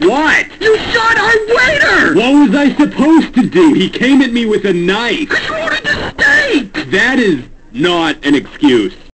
What? You shot our waiter! What was I supposed to do? He came at me with a knife. Cause You ordered the steak! That is not an excuse.